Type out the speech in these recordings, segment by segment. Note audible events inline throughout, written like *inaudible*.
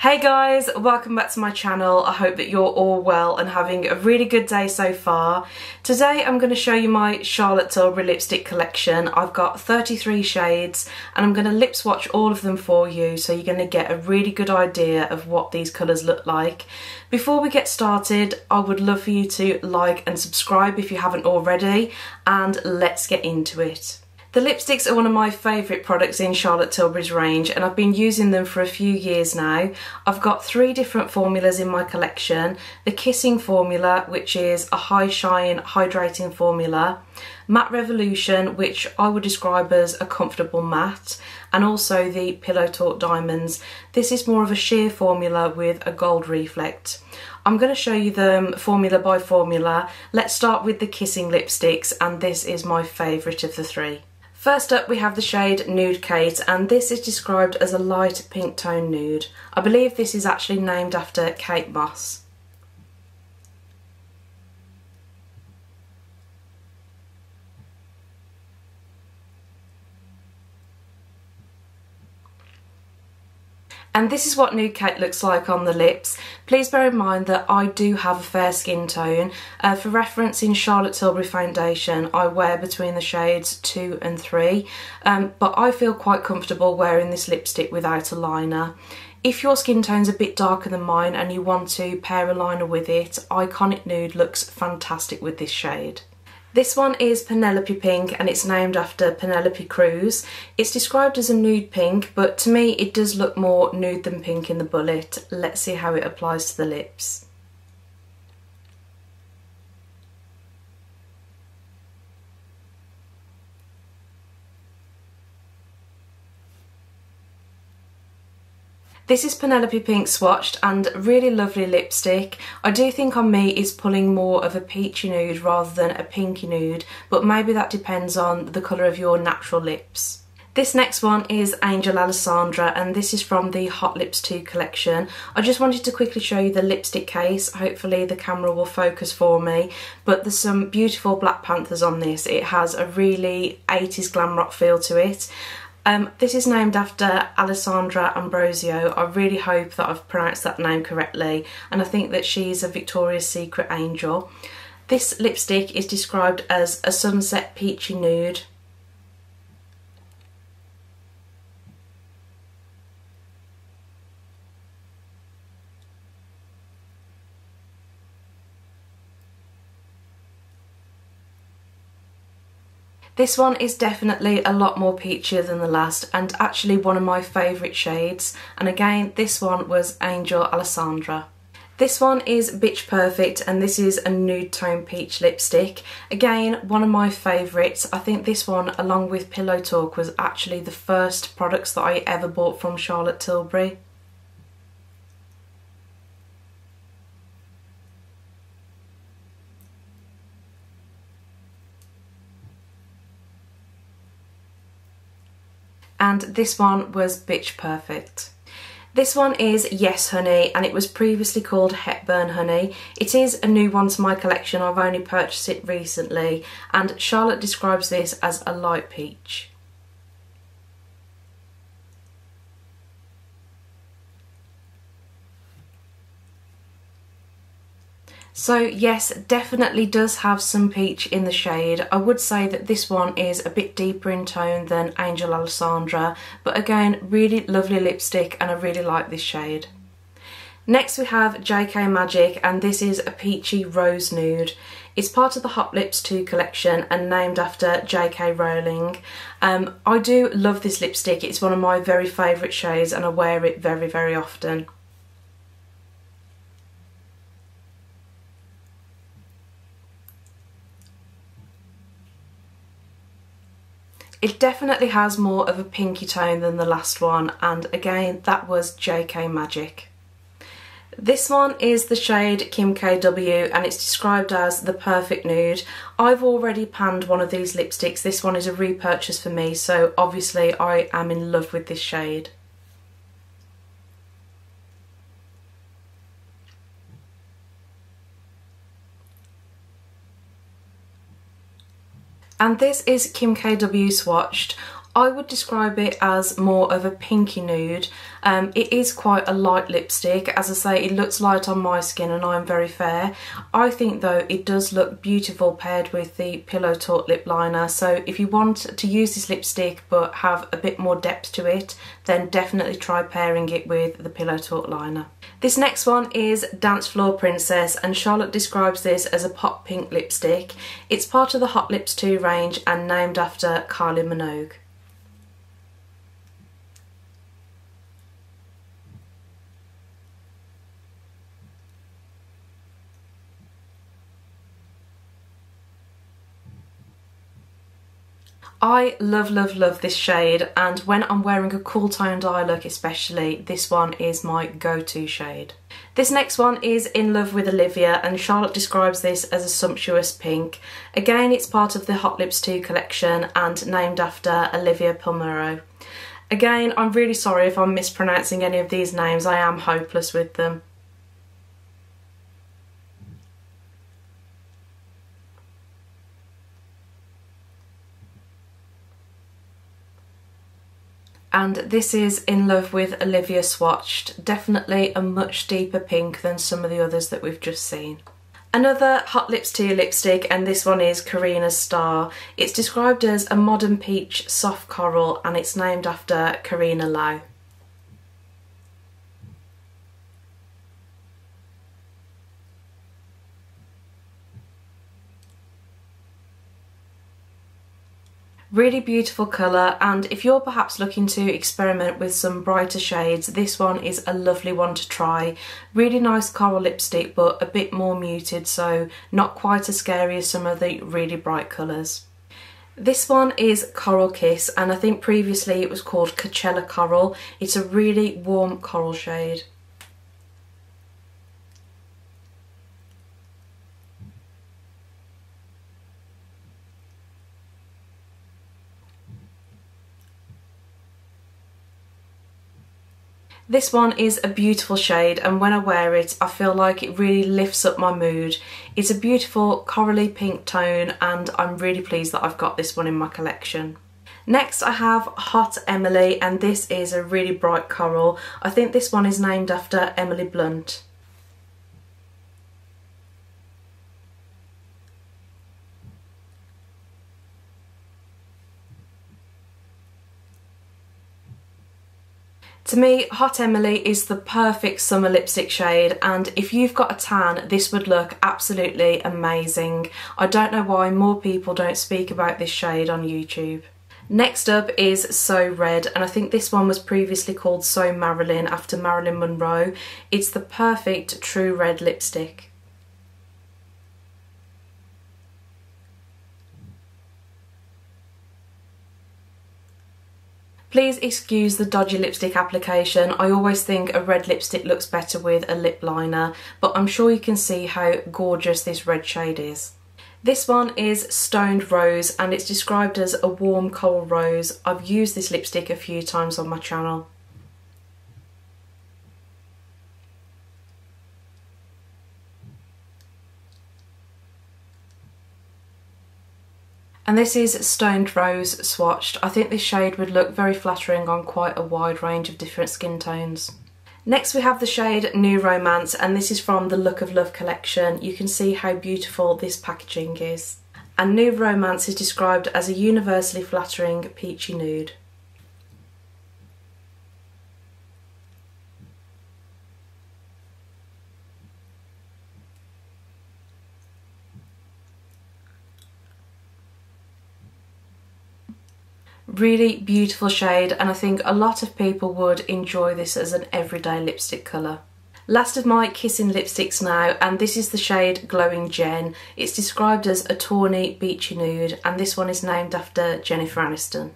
Hey guys, welcome back to my channel. I hope that you're all well and having a really good day so far. Today I'm going to show you my Charlotte Tilbury lipstick collection. I've got 33 shades and I'm going to lip swatch all of them for you so you're going to get a really good idea of what these colours look like. Before we get started, I would love for you to like and subscribe if you haven't already and let's get into it. The lipsticks are one of my favourite products in Charlotte Tilbury's range and I've been using them for a few years now. I've got three different formulas in my collection. The Kissing formula, which is a high shine hydrating formula. Matte Revolution, which I would describe as a comfortable matte. And also the Pillow Talk Diamonds. This is more of a sheer formula with a gold reflect. I'm going to show you them formula by formula. Let's start with the Kissing lipsticks and this is my favourite of the three. First up we have the shade Nude Kate and this is described as a light pink tone nude. I believe this is actually named after Kate Moss. And this is what Nude Kate looks like on the lips. Please bear in mind that I do have a fair skin tone. Uh, for reference in Charlotte Tilbury foundation I wear between the shades 2 and 3 um, but I feel quite comfortable wearing this lipstick without a liner. If your skin tone's a bit darker than mine and you want to pair a liner with it, Iconic Nude looks fantastic with this shade. This one is Penelope Pink and it's named after Penelope Cruz. It's described as a nude pink but to me it does look more nude than pink in the bullet. Let's see how it applies to the lips. This is Penelope Pink swatched and really lovely lipstick. I do think on me is pulling more of a peachy nude rather than a pinky nude, but maybe that depends on the colour of your natural lips. This next one is Angel Alessandra and this is from the Hot Lips 2 collection. I just wanted to quickly show you the lipstick case. Hopefully the camera will focus for me. But there's some beautiful Black Panthers on this. It has a really 80s glam rock feel to it. Um, this is named after Alessandra Ambrosio. I really hope that I've pronounced that name correctly and I think that she's a Victoria's Secret angel. This lipstick is described as a sunset peachy nude This one is definitely a lot more peachier than the last and actually one of my favourite shades and again this one was Angel Alessandra. This one is Bitch Perfect and this is a nude tone peach lipstick. Again, one of my favourites. I think this one, along with Pillow Talk, was actually the first products that I ever bought from Charlotte Tilbury. And this one was Bitch Perfect. This one is Yes Honey and it was previously called Hepburn Honey. It is a new one to my collection, I've only purchased it recently and Charlotte describes this as a light peach. So yes, definitely does have some peach in the shade. I would say that this one is a bit deeper in tone than Angel Alessandra, but again, really lovely lipstick and I really like this shade. Next we have JK Magic and this is a peachy rose nude. It's part of the Hot Lips 2 collection and named after JK Rowling. Um, I do love this lipstick, it's one of my very favourite shades and I wear it very very often. It definitely has more of a pinky tone than the last one and again that was JK Magic. This one is the shade Kim KW and it's described as the perfect nude. I've already panned one of these lipsticks. This one is a repurchase for me so obviously I am in love with this shade. And this is Kim KW swatched. I would describe it as more of a pinky nude. Um, it is quite a light lipstick. As I say, it looks light on my skin and I'm very fair. I think though it does look beautiful paired with the Pillow Talk lip liner. So if you want to use this lipstick but have a bit more depth to it, then definitely try pairing it with the Pillow Talk liner. This next one is Dance Floor Princess and Charlotte describes this as a pop pink lipstick. It's part of the Hot Lips 2 range and named after Kylie Minogue. I love, love, love this shade and when I'm wearing a cool toned eye look especially, this one is my go-to shade. This next one is In Love with Olivia and Charlotte describes this as a sumptuous pink. Again, it's part of the Hot Lips 2 collection and named after Olivia Palermo. Again, I'm really sorry if I'm mispronouncing any of these names, I am hopeless with them. And this is In Love with Olivia Swatched. Definitely a much deeper pink than some of the others that we've just seen. Another Hot Lips 2 lipstick and this one is Carina's Star. It's described as a modern peach soft coral and it's named after Carina Lau. Really beautiful colour and if you're perhaps looking to experiment with some brighter shades, this one is a lovely one to try. Really nice coral lipstick but a bit more muted so not quite as scary as some of the really bright colours. This one is Coral Kiss and I think previously it was called Coachella Coral. It's a really warm coral shade. This one is a beautiful shade and when I wear it I feel like it really lifts up my mood. It's a beautiful corally pink tone and I'm really pleased that I've got this one in my collection. Next I have Hot Emily and this is a really bright coral. I think this one is named after Emily Blunt. To me, Hot Emily is the perfect summer lipstick shade and if you've got a tan, this would look absolutely amazing. I don't know why more people don't speak about this shade on YouTube. Next up is So Red and I think this one was previously called So Marilyn after Marilyn Monroe. It's the perfect true red lipstick. Please excuse the dodgy lipstick application. I always think a red lipstick looks better with a lip liner, but I'm sure you can see how gorgeous this red shade is. This one is Stoned Rose and it's described as a warm coral rose. I've used this lipstick a few times on my channel. And this is Stoned Rose swatched. I think this shade would look very flattering on quite a wide range of different skin tones. Next we have the shade Nude Romance and this is from the Look of Love collection. You can see how beautiful this packaging is. And Nude Romance is described as a universally flattering peachy nude. Really beautiful shade and I think a lot of people would enjoy this as an everyday lipstick colour. Last of my kissing lipsticks now and this is the shade Glowing Jen. It's described as a tawny beachy nude and this one is named after Jennifer Aniston.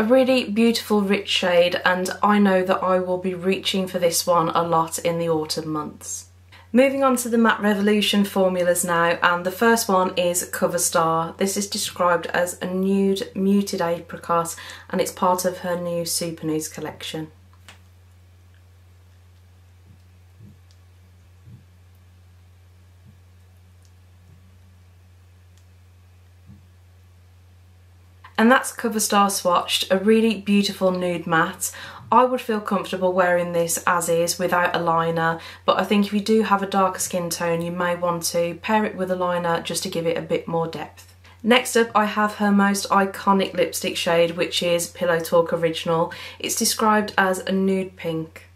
A really beautiful rich shade and I know that I will be reaching for this one a lot in the autumn months. Moving on to the Matte Revolution formulas now and the first one is Cover Star. This is described as a nude muted apricot and it's part of her new Super Nudes collection. And that's Cover Star Swatched, a really beautiful nude matte. I would feel comfortable wearing this as is without a liner but I think if you do have a darker skin tone you may want to pair it with a liner just to give it a bit more depth. Next up I have her most iconic lipstick shade which is Pillow Talk Original. It's described as a nude pink.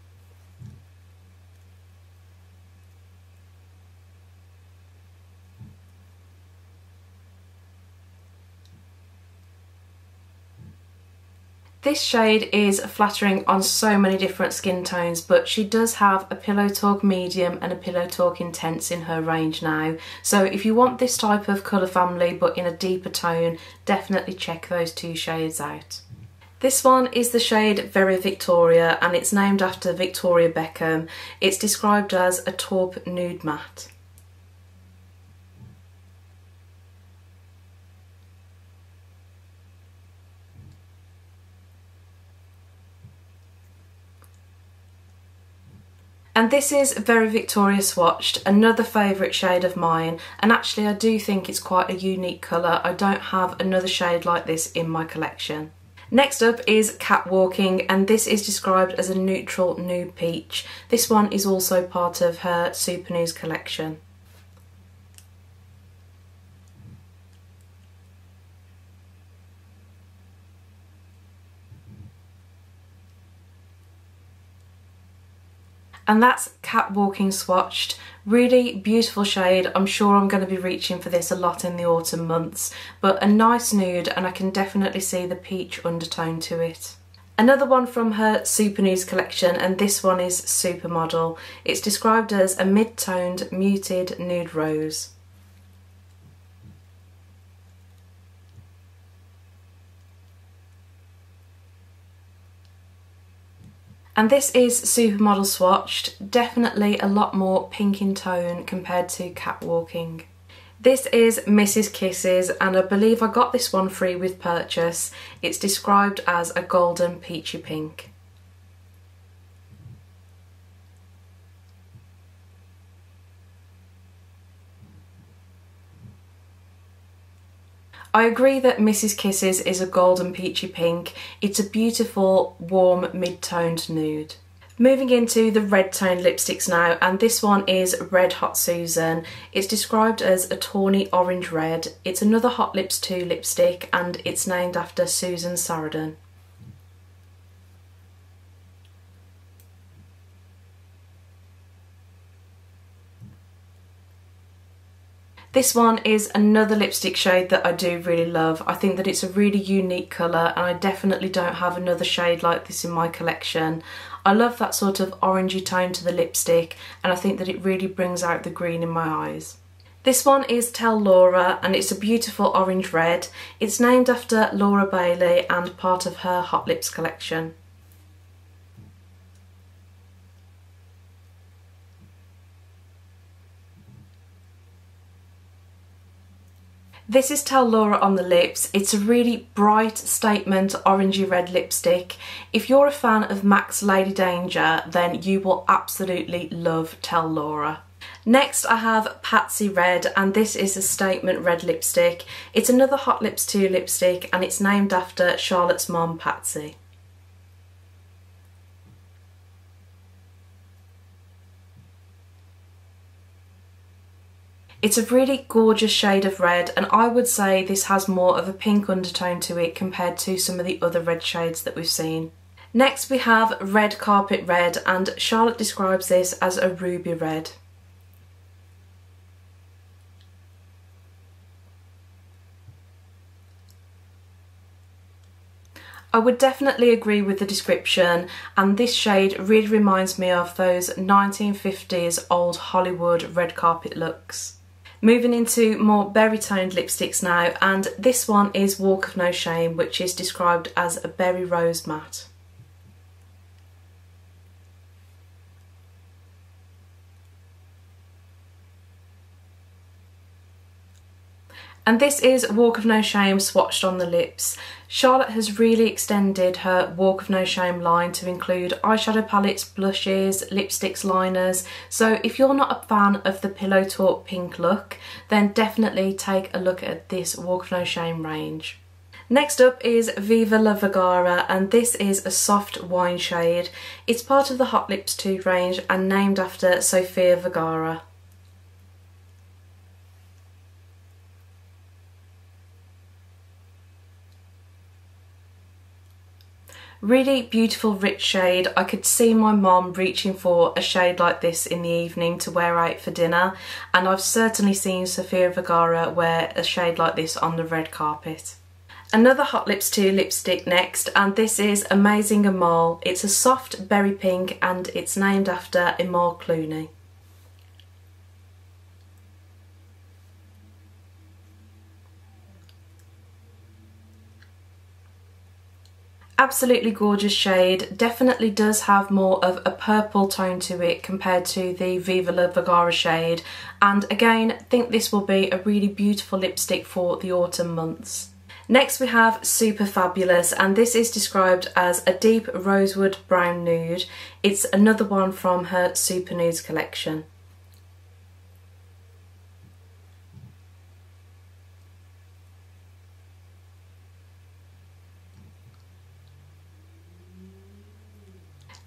This shade is flattering on so many different skin tones but she does have a Pillow Talk Medium and a Pillow Talk Intense in her range now so if you want this type of colour family but in a deeper tone definitely check those two shades out. This one is the shade Very Victoria and it's named after Victoria Beckham. It's described as a taupe nude matte. And this is Very Victoria Swatched, another favourite shade of mine. And actually I do think it's quite a unique colour. I don't have another shade like this in my collection. Next up is Catwalking and this is described as a neutral nude peach. This one is also part of her Super Nudes collection. And that's Catwalking Swatched. Really beautiful shade. I'm sure I'm going to be reaching for this a lot in the autumn months, but a nice nude and I can definitely see the peach undertone to it. Another one from her Super Nudes collection and this one is Supermodel. It's described as a mid-toned muted nude rose. And this is Supermodel Swatched, definitely a lot more pink in tone compared to Catwalking. This is Mrs Kisses and I believe I got this one free with purchase. It's described as a golden peachy pink. I agree that Mrs Kisses is a golden peachy pink. It's a beautiful, warm, mid-toned nude. Moving into the red toned lipsticks now and this one is Red Hot Susan. It's described as a tawny orange red. It's another Hot Lips 2 lipstick and it's named after Susan Sarandon. This one is another lipstick shade that I do really love. I think that it's a really unique colour and I definitely don't have another shade like this in my collection. I love that sort of orangey tone to the lipstick and I think that it really brings out the green in my eyes. This one is Tell Laura and it's a beautiful orange red. It's named after Laura Bailey and part of her Hot Lips collection. This is Tell Laura on the lips. It's a really bright statement orangey red lipstick. If you're a fan of MAC's Lady Danger, then you will absolutely love Tell Laura. Next I have Patsy Red and this is a statement red lipstick. It's another Hot Lips 2 lipstick and it's named after Charlotte's mom Patsy. It's a really gorgeous shade of red and I would say this has more of a pink undertone to it compared to some of the other red shades that we've seen. Next we have Red Carpet Red and Charlotte describes this as a ruby red. I would definitely agree with the description and this shade really reminds me of those 1950s old Hollywood red carpet looks. Moving into more berry toned lipsticks now and this one is Walk of No Shame which is described as a berry rose matte. And this is Walk of No Shame swatched on the lips. Charlotte has really extended her Walk of No Shame line to include eyeshadow palettes, blushes, lipsticks, liners. So if you're not a fan of the Pillow Talk pink look, then definitely take a look at this Walk of No Shame range. Next up is Viva La Vergara and this is a soft wine shade. It's part of the Hot Lips 2 range and named after Sofia Vergara. Really beautiful rich shade. I could see my mom reaching for a shade like this in the evening to wear out for dinner and I've certainly seen Sofia Vergara wear a shade like this on the red carpet. Another Hot Lips 2 lipstick next and this is Amazing Amal. It's a soft berry pink and it's named after Amal Clooney. Absolutely gorgeous shade definitely does have more of a purple tone to it compared to the Viva La Vergara shade and again think this will be a really beautiful lipstick for the autumn months. Next we have Super Fabulous and this is described as a deep rosewood brown nude. It's another one from her Super Nudes collection.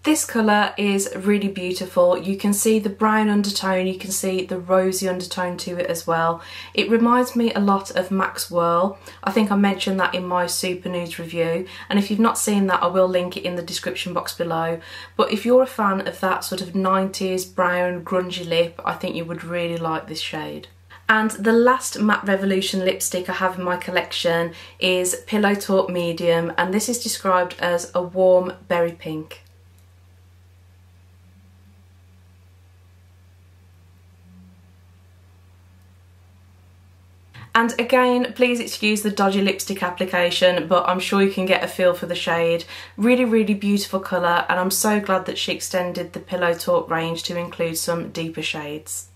This colour is really beautiful. You can see the brown undertone, you can see the rosy undertone to it as well. It reminds me a lot of MAC's Whirl. I think I mentioned that in my Super Nudes review and if you've not seen that I will link it in the description box below. But if you're a fan of that sort of 90s brown grungy lip, I think you would really like this shade. And the last Matte Revolution lipstick I have in my collection is Pillow Talk Medium and this is described as a warm berry pink. And again, please excuse the dodgy lipstick application, but I'm sure you can get a feel for the shade. Really, really beautiful colour, and I'm so glad that she extended the Pillow Talk range to include some deeper shades.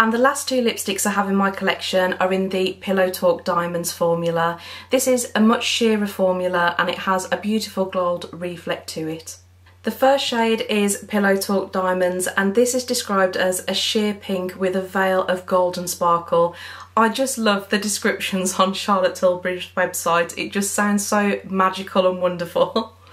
And the last two lipsticks I have in my collection are in the Pillow Talk Diamonds formula. This is a much sheerer formula and it has a beautiful gold reflect to it. The first shade is Pillow Talk Diamonds and this is described as a sheer pink with a veil of golden sparkle. I just love the descriptions on Charlotte Tilbury's website. It just sounds so magical and wonderful. *laughs*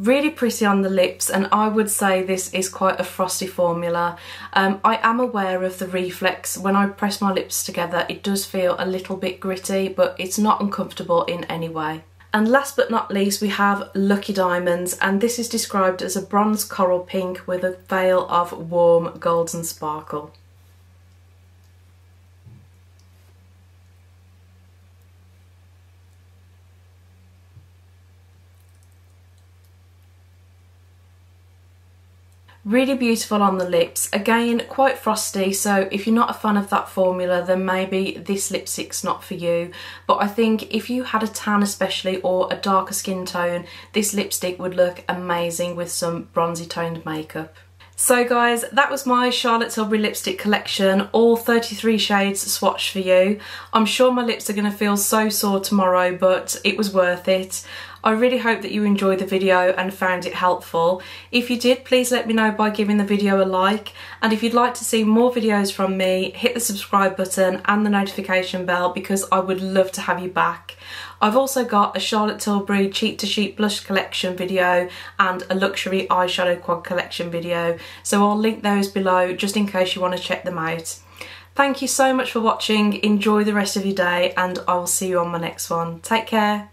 really pretty on the lips and I would say this is quite a frosty formula. Um, I am aware of the reflex. When I press my lips together it does feel a little bit gritty but it's not uncomfortable in any way. And last but not least we have Lucky Diamonds and this is described as a bronze coral pink with a veil of warm golden sparkle. Really beautiful on the lips. Again, quite frosty, so if you're not a fan of that formula, then maybe this lipstick's not for you. But I think if you had a tan especially, or a darker skin tone, this lipstick would look amazing with some bronzy toned makeup. So guys, that was my Charlotte Tilbury lipstick collection, all 33 shades swatched for you. I'm sure my lips are going to feel so sore tomorrow, but it was worth it. I really hope that you enjoyed the video and found it helpful. If you did, please let me know by giving the video a like. And if you'd like to see more videos from me, hit the subscribe button and the notification bell because I would love to have you back. I've also got a Charlotte Tilbury Cheek to Chic blush collection video and a luxury eyeshadow quad collection video. So I'll link those below just in case you want to check them out. Thank you so much for watching, enjoy the rest of your day and I will see you on my next one. Take care.